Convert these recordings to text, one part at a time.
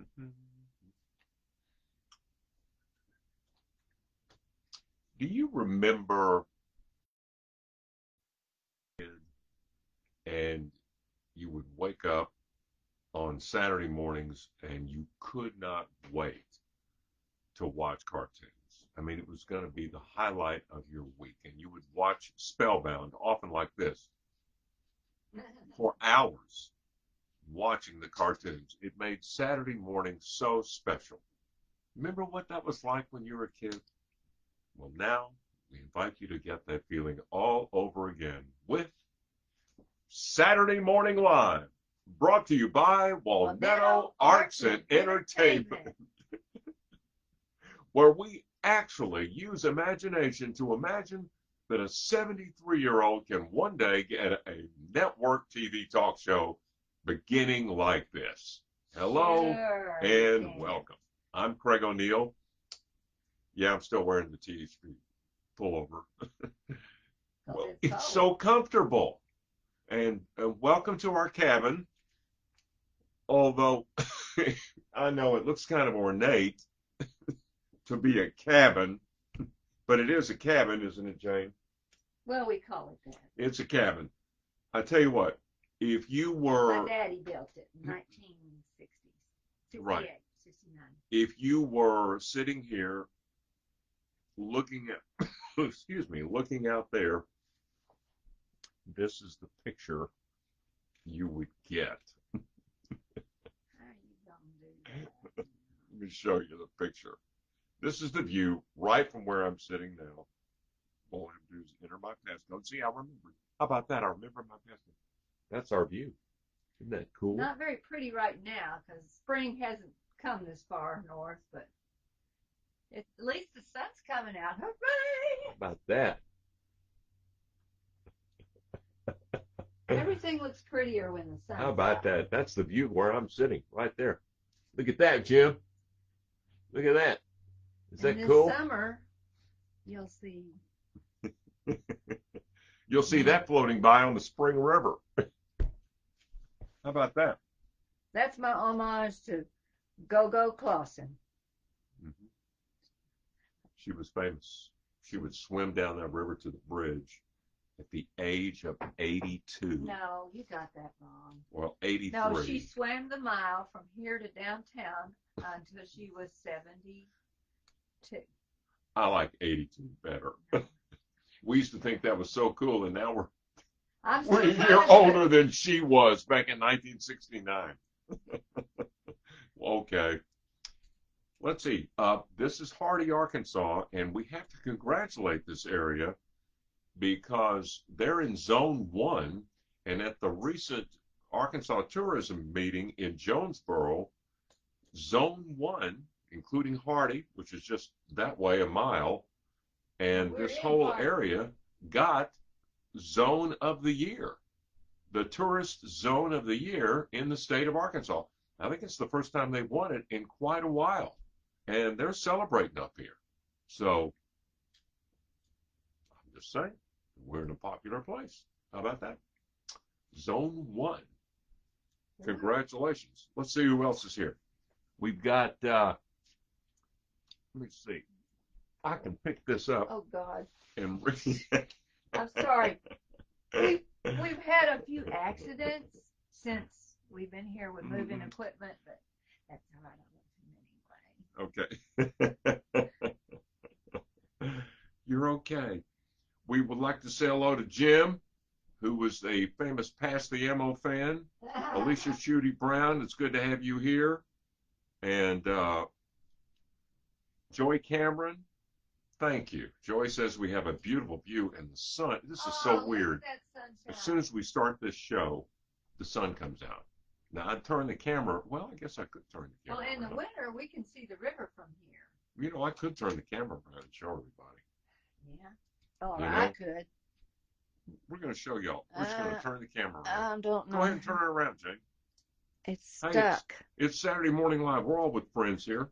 Mm-hmm. Do you remember and you would wake up on Saturday mornings and you could not wait to watch cartoons? I mean, it was going to be the highlight of your week, and you would watch Spellbound, often like this, for hours watching the cartoons. It made Saturday morning so special. Remember what that was like when you were a kid? Well, now we invite you to get that feeling all over again with Saturday Morning Live, brought to you by Walnetto Arts and Entertainment, where we actually use imagination to imagine that a 73 year old can one day get a network TV talk show beginning like this. Hello Sure, and welcome. I'm Craig O'Neill. Yeah, I'm still wearing the THP pullover. Well, it's it's so comfortable. And, and welcome to our cabin. Although I know it looks kind of ornate to be a cabin, but it is a cabin, isn't it, Jane? Well, we call it that. It's a cabin. I tell you what, if you were My daddy built it in 1960s, Right. 69. if you were sitting here looking at excuse me, looking out there, this is the picture you would get. How you gonna do that? Let me show you the picture. This is the view right from where I'm sitting now. All I have to do is enter my passcode. See, I remember. How about that? I remember my passcode. That's our view. Isn't that cool? Not very pretty right now because spring hasn't come this far north, but it, at least the sun's coming out. Hooray! How about that? Everything looks prettier when the sun. How about out. that? That's the view where I'm sitting, right there. Look at that, Jim. Look at that. Is and that this cool? summer, you'll see. You'll see that floating by on the Spring River. How about that? That's my homage to Go-Go Clausen. Mm-hmm. She was famous. She would swim down that river to the bridge at the age of 82. No, you got that wrong. Well, 83. No, she swam the mile from here to downtown until she was 72. I like 82 better. we used to think that was so cool, and now we're, I'm we're year older than she was back in 1969. okay. Let's see. Uh, this is Hardy, Arkansas, and we have to congratulate this area because they're in Zone 1, and at the recent Arkansas tourism meeting in Jonesboro, Zone 1, including Hardy, which is just that way a mile, and We're this whole Hardy. area got Zone of the Year, the tourist zone of the year in the state of Arkansas. I think it's the first time they've won it in quite a while, and they're celebrating up here. So I'm just saying, we're in a popular place. How about that? Zone one. Congratulations. Let's see who else is here. We've got, uh, let me see. I can pick this up Oh, God. and read it. Sorry. We've, we've had a few accidents since we've been here with moving Mhm. equipment, but that's all right. I love him Okay. You're okay. We would like to say hello to Jim, who was a famous Pass the Ammo fan. Alicia Shooty Brown, it's good to have you here. And uh, Joy Cameron, thank you. Joy says we have a beautiful view and the sun. This is Oh, so weird. As soon as we start this show, the sun comes out. Now I'd turn the camera. Well, I guess I could turn the camera. well, in the winter, we can see the river from here. You know, I could turn the camera around and show everybody. Yeah. Oh, You I could. We're going to show y'all. We're just going Uh, to turn the camera around. I don't know. Go ahead and turn it around, Jane. It's Hey, stuck. It's Saturday morning live. We're all with friends here.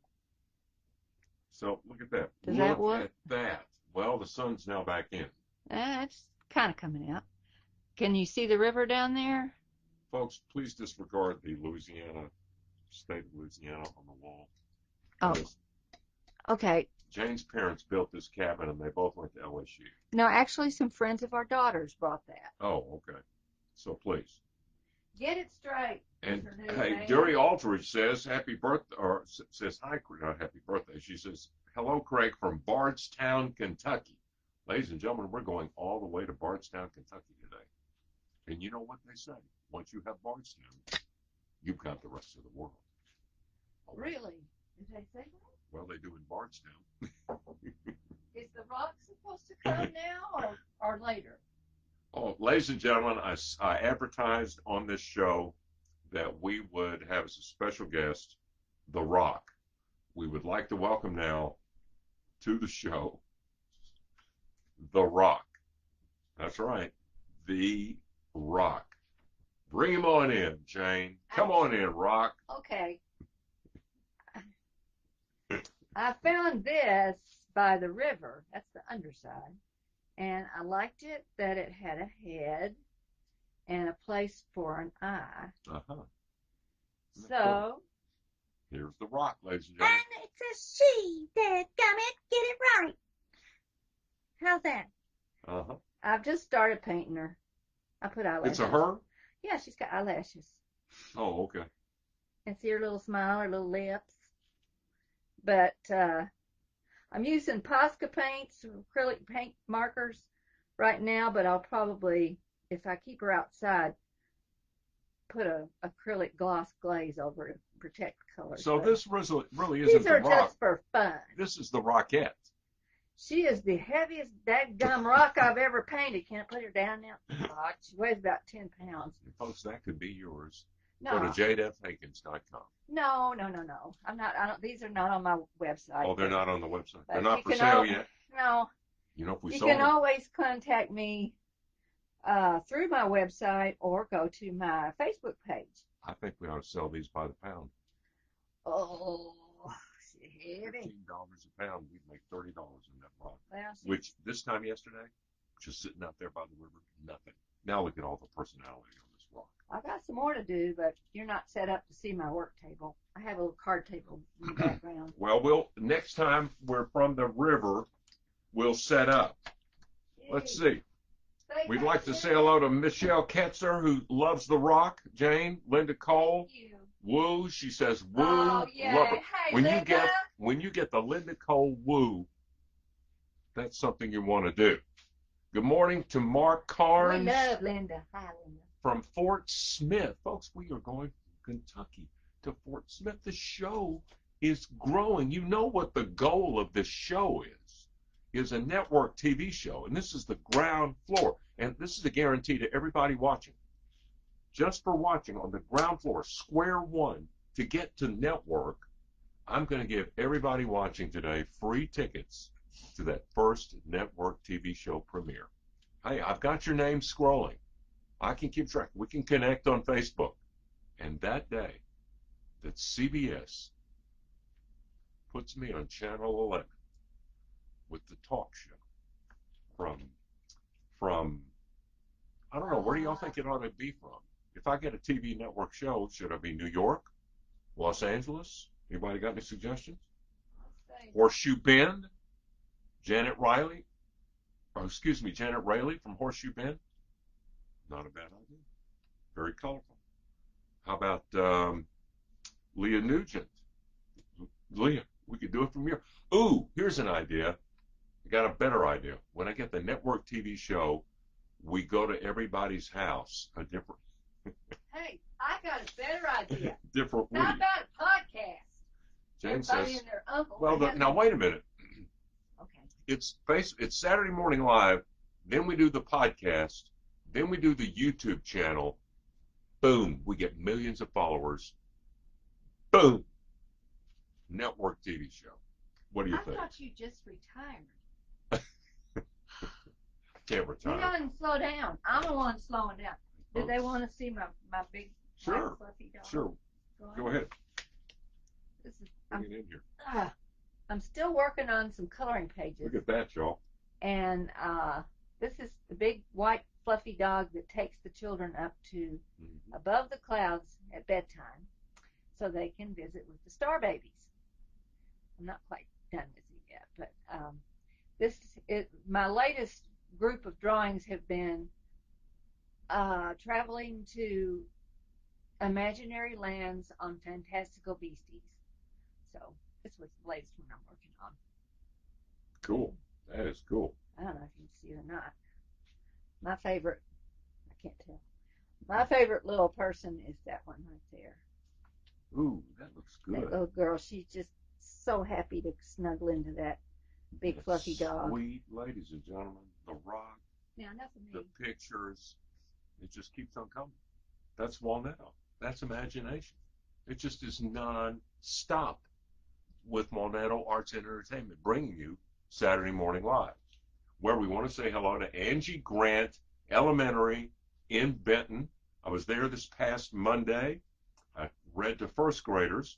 So look at that. Does look that work? at that. Well, the sun's now back in. Uh, it's kind of coming out. Can you see the river down there? Folks, please disregard the Louisiana state of Louisiana on the wall. Oh. Okay. Jane's parents built this cabin and they both went to LSU. No, actually, some friends of our daughters brought that. Oh, okay. So please. Get it straight. And. Hey. Dury Aldridge says happy birthday, or says hi, Craig, not happy birthday. She says hello, Craig, from Bardstown, Kentucky. Ladies and gentlemen, we're going all the way to Bardstown, Kentucky today. And you know what they say? Once you have Bardstown, you've got the rest of the world. Oh, Really? Did they say that? Well, they do in Bardstown. Is the rock supposed to come now or, or later? Oh, ladies and gentlemen, I advertised on this show that we would have as a special guest The Rock. We would like to welcome now to the show The Rock. That's right, The Rock. Bring him on in, Jane. Come on in, Rock. Okay. I found this by the river. That's the underside. And I liked it that it had a head and a place for an eye. Uh huh. So, Here's The Rock, ladies and gentlemen. And gentlemen. it's a she, dadgummit. Get it right. How's that? Uh huh. I've just started painting her. I put eyelashes. It's a her? Yeah, she's got eyelashes. Oh, okay. and see her little smile, her little lips. But uh, I'm using Posca paints, acrylic paint markers right now, but I'll probably, if I keep her outside, put a acrylic gloss glaze over it to protect the colors. So But this really, really isn't these are The Rock. just for fun. This is The Rockette. She is the heaviest dadgum rock I've ever painted. Can I put her down now? God, she weighs about 10 pounds. Folks, that could be yours. No, Go to jfhankins.com. no, no, no, no. I'm not. I don't. These are not on my website. Oh, they're not on the website. They're not for sale al- yet. No, You know, if we you sold can them, always contact me uh, through my website or go to my Facebook page. I think we ought to sell these by the pound. Oh, heavy. Dollars a pound. We'd make thirty dollars in that. Well, Which this time yesterday, just sitting out there by the river, nothing. Now look at all the personality on this rock. I got some more to do, but you're not set up to see my work table. I have a little card table in the background. Well, we'll next time we're from the river, we'll set up. Let's see. We'd like to say hello to Michelle Ketzer, who loves the rock. Jane, Linda Cole, woo. She says woo. Oh, yeah. Hey, when Linda. you get when you get the Linda Cole woo, that's something you want to do. Good morning to Mark Carnes. we love Linda. Hi, Linda. From Fort Smith. Folks, we are going from Kentucky to Fort Smith. The show is growing. You know what the goal of this show is. Is a network TV show, and this is the ground floor. And this is a guarantee to everybody watching. Just for watching on the ground floor, square one, to get to network, I'm going to give everybody watching today free tickets to that first network TV show premiere. Hey, I've got your name scrolling. I can keep track. We can connect on Facebook. And that day that CBS puts me on Channel 11 with the talk show from, from, I don't know, where do y'all think it ought to be from? If I get a TV network show, should I be New York? Los Angeles? Anybody got any suggestions? Horseshoe Bend? Janet Riley? Or excuse me, Janet Riley from Horseshoe Bend? Not a bad idea. Very colorful. How about um, Leah Nugent? Leah, we could do it from here. Ooh, here's an idea. I got a better idea. When I get the network TV show, we go to everybody's house, a different, Hey, I got a better idea. different How week. about a podcast? Everybody says, and their uncle. well, the, now wait a minute. Okay. it's face it's Saturday morning live, then we do the podcast, then we do the YouTube channel. Boom, we get millions of followers. Boom. Network TV show. What do you I think? I thought you just retired. Can't retire. You retire. gotta slow down. I'm the one slowing down. Do they want to see my my big Sure. white fluffy dog? Sure. on? Go ahead. This is, Bring I'm, it in here. ah, I'm still working on some coloring pages, Look at that, y'all. and uh, this is the big white fluffy dog that takes the children up to Mhm. above the clouds at bedtime. so they can visit with the star babies. I'm not quite done with it yet, but um, this is my latest group of drawings have been uh, traveling to imaginary lands on fantastical beasties. So this was the latest one I'm working on. Cool. That is cool. I don't know if you can see it or not. My favorite, I can't tell. My favorite little person is that one right there. Ooh, that looks good. That little girl. She's just so happy to snuggle into that big That's fluffy dog. Sweet, ladies and gentlemen. The rock, Now, the pictures, it just keeps on coming. That's Walnetto. That's imagination. It just is non-stop with Walnetto Arts and Entertainment, bringing you Saturday Morning Live, where we want to say hello to Angie Grant Elementary in Benton. I was there this past Monday. I read to first graders,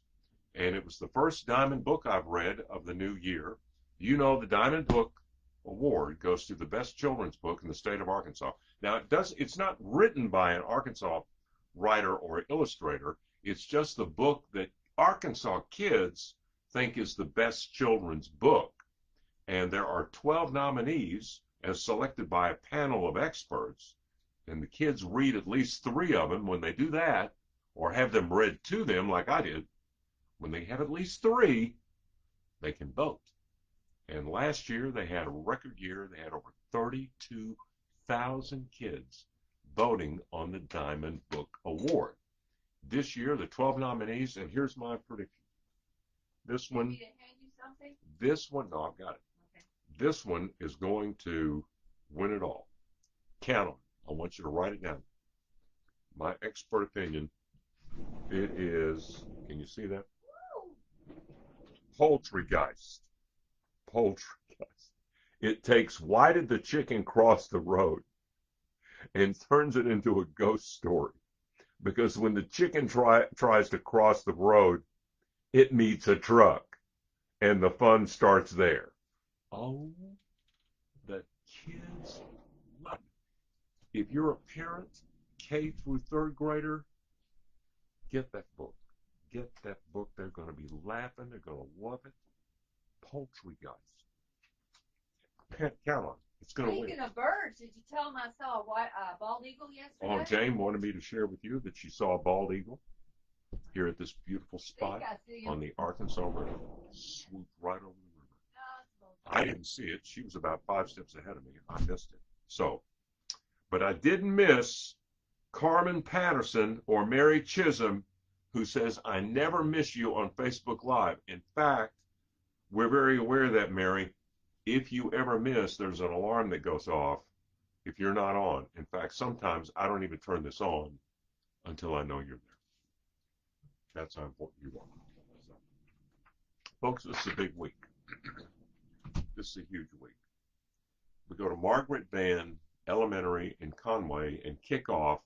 and it was the first Diamond book I've read of the new year. You know, the Diamond Book Award goes to the best children's book in the state of Arkansas. Now, it does. It's not written by an Arkansas writer or illustrator. It's just the book that Arkansas kids think is the best children's book. And there are 12 nominees as selected by a panel of experts. And the kids read at least three of them. When they do that, or have them read to them like I did, when they have at least three, they can vote. And last year they had a record year. They had over 32,000 kids voting on the Diamond Book Award. This year, the 12 nominees, and here's my prediction. This one, Need to hand you something? this one, no, I've got it. This one is going to win it all. Count 'em. I want you to write it down. My expert opinion, it is, can you see that? Poultrygeist. Poultrygeist. It takes Why Did the Chicken Cross the Road and turns it into a ghost story. Because when the chicken try, tries to cross the road, it meets a truck and the fun starts there. Oh, the kids love it. If you're a parent, K through third grader, get that book. Get that book. They're going to be laughing. They're going to love it. Poultrygeist. count on it. It's going to win. Speaking of birds, did you tell them I saw a white, uh, bald eagle yesterday? Oh, Jane wanted me to share with you that she saw a bald eagle here at this beautiful spot I on the Arkansas River. Swooped right over the river. No, it's a little I didn't see it. She was about five steps ahead of me. I missed it. So, but I didn't miss Carmen Patterson or Mary Chisholm, who says, I never miss you on Facebook Live. In fact, we're very aware of that, Mary. If you ever miss, there's an alarm that goes off if you're not on. In fact, sometimes I don't even turn this on until I know you're there. That's how important you are. Folks, this is a big week. This is a huge week. We go to Margaret Vann Elementary in Conway and kick off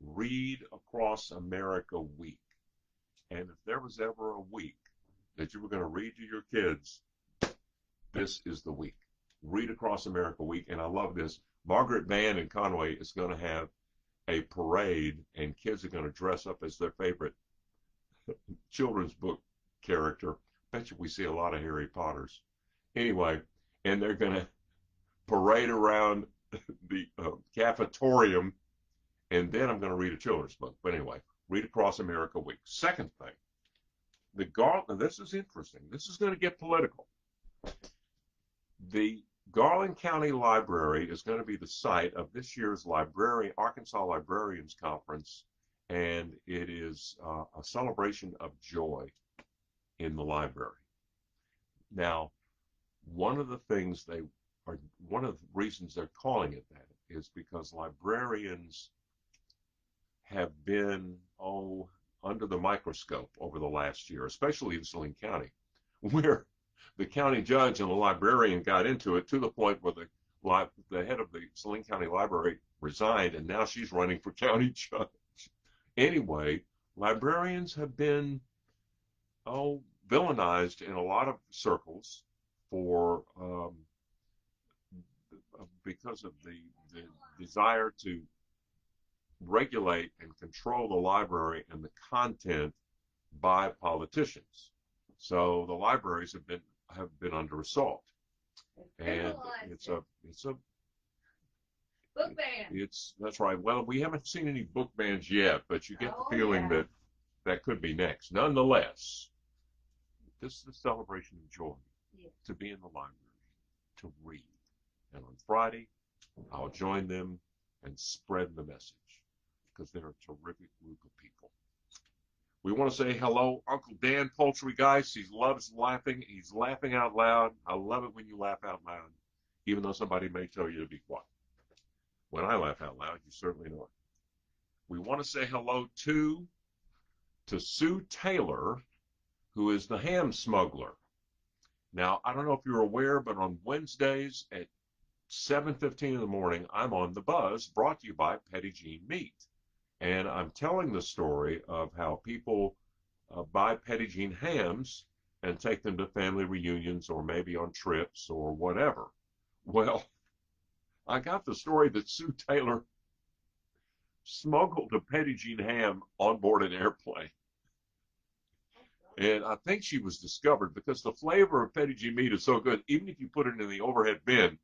Read Across America Week. And if there was ever a week that you were going to read to your kids, this is the week. Read Across America Week. And I love this. Margaret Vann in Conway is going to have a parade, and kids are going to dress up as their favorite children's book character. Bet you we see a lot of Harry Potters. Anyway, and they're going to parade around the uh, cafetorium, and then I'm going to read a children's book. But anyway, read Across America Week. Second thing, the Garland. This is interesting. This is going to get political. The Garland County Library is going to be the site of this year's library Arkansas Librarians Conference, and it is uh, a celebration of joy in the library. Now, one of the things they are, one of the reasons they're calling it that is because librarians have been, oh, under the microscope over the last year, especially in Saline County, where the county judge and the librarian got into it to the point where the the head of the Saline County Library resigned, and now she's running for county judge. Anyway, librarians have been, oh, villainized in a lot of circles for um, because of the, the desire to regulate and control the library and the content by politicians. So the libraries have been have been under assault, and it's a it's a book ban. it's that's right. Well, we haven't seen any book bans yet, but you get Oh, the feeling yeah. that that could be next. Nonetheless, this is a celebration of joy. To be in the library to read, and on Friday I'll join them and spread the message because they're a terrific group of people. We want to say hello, Uncle Dan Poultrygeist. He loves laughing. He's laughing out loud. I love it when you laugh out loud, even though somebody may tell you to be quiet. When I laugh out loud, you certainly know it. We want to say hello to to Sue Taylor, who is the ham smuggler. Now, I don't know if you're aware, but on Wednesdays at 7:15 in the morning, I'm on the Buzz, brought to you by Petit Jean Meat, and I'm telling the story of how people uh, buy Petit Jean hams and take them to family reunions or maybe on trips or whatever. Well, I got the story that Sue Taylor smuggled a Petit Jean ham on board an airplane. And I think she was discovered because the flavor of Petit meat is so good, even if you put it in the overhead bin,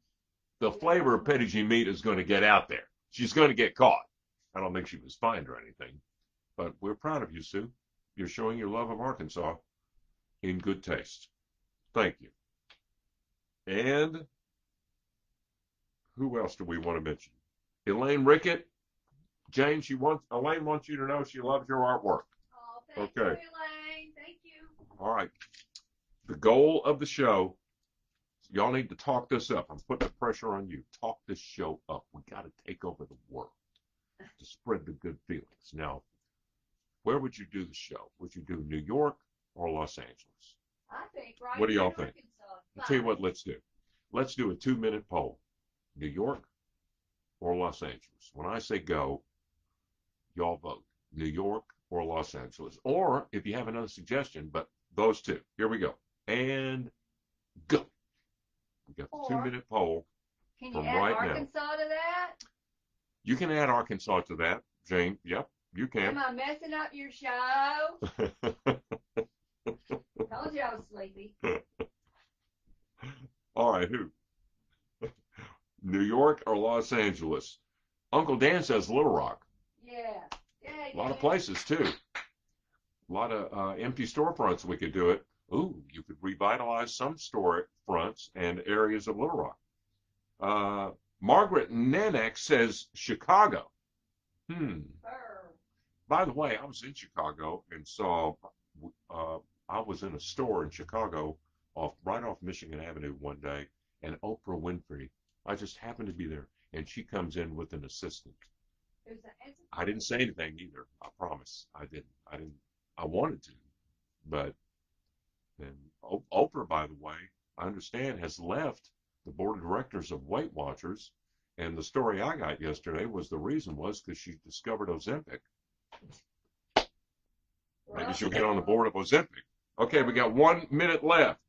the flavor of Petit meat is going to get out there. She's going to get caught. I don't think she was fined or anything, but we're proud of you, Sue. You're showing your love of Arkansas in good taste. Thank you. And who else do we want to mention? Elaine Rickett. Jane, she wants Elaine wants you to know she loves your artwork. Oh, thank Okay. you, Elaine. You. All right. The goal of the show, y'all need to talk this up. I'm putting the pressure on you. Talk this show up. We got to take over the world to spread the good feelings. Now, where would you do the show? Would you do New York or Los Angeles? I think right What do y'all think? I'll tell you what, let's do. Let's do a two minute poll. New York or Los Angeles? When I say go, y'all vote. New York or Los Angeles. Or if you have another suggestion, but those two. Here we go. And go. We got the two minute poll. Can you from add right now. Arkansas to that? You can add Arkansas to that, Jane. Yep, you can. Am. I messing up your show? Told you I was sleepy. All right, who? New York or Los Angeles? Uncle Dan says Little Rock. Yeah. Yeah. A lot of places too. A lot of uh, empty storefronts. We could do it. Ooh, you could revitalize some storefronts and areas of Little Rock. Uh, Margaret Nanek says Chicago. Hmm. By the way, I was in Chicago and saw. Uh, I was in a store in Chicago, off right off Michigan Avenue one day, and Oprah Winfrey. I just happened to be there, and she comes in with an assistant. There's an answer. I didn't say anything either. I promise. I didn't. I didn't. I wanted to, but and Oprah, by the way, I understand has left the board of directors of Weight Watchers. And the story I got yesterday was the reason was because she discovered Ozempic. Maybe she'll get on the board of Ozempic. Okay, we got one minute left.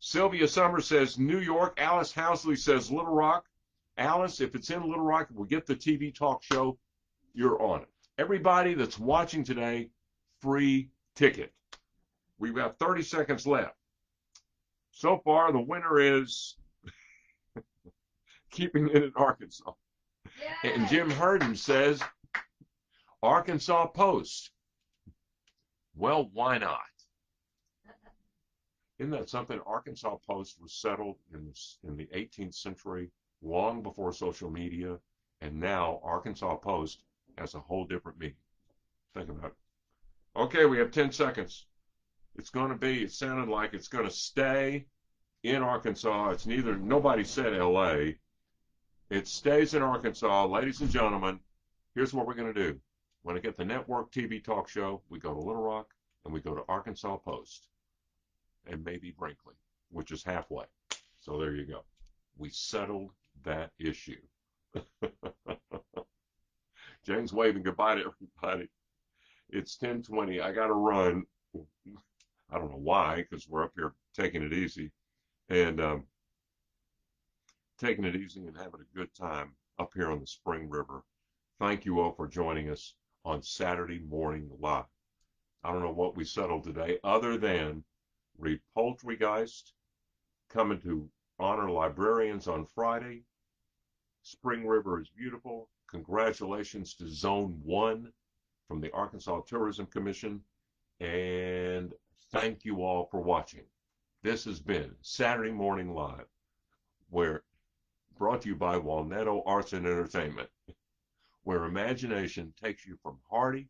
Sylvia Summers says New York. Alice Housley says Little Rock. Alice, if it's in Little Rock, we get the TV talk show. You're on it. Everybody that's watching today, free ticket. We've got 30 seconds left. So far, the winner is keeping it in Arkansas. Yay. And Jim Herden says Arkansas Post. Well, why not? Isn't that something? Arkansas Post was settled in the, in the 18th century, long before social media, and now Arkansas Post has a whole different meaning. Think about it. Okay, we have 10 seconds. It's going to be, it sounded like it's going to stay in Arkansas. It's neither, nobody said LA. It stays in Arkansas. Ladies and gentlemen, here's what we're going to do. When I get the network TV talk show, we go to Little Rock and we go to Arkansas Post and maybe Brinkley, which is halfway. So there you go. We settled that issue. James waving goodbye to everybody. It's 10:20. I got to run. I don't know why, because we're up here taking it easy and um, taking it easy and having a good time up here on the Spring River. Thank you all for joining us on Saturday Morning Live. I don't know what we settled today other than read Poultrygeist, coming to honor librarians on Friday. Spring River is beautiful. Congratulations to Zone 1 from the Arkansas Tourism Commission. And thank you all for watching. This has been Saturday Morning Live, where brought to you by Walnetto Arts and Entertainment, where imagination takes you from Hardy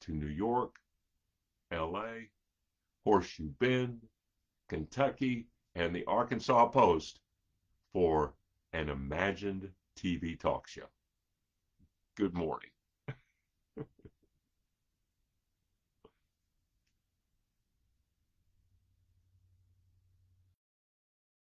to New York, LA, Horseshoe Bend, Kentucky, and the Arkansas Post for an imagined TV talk show. Good morning.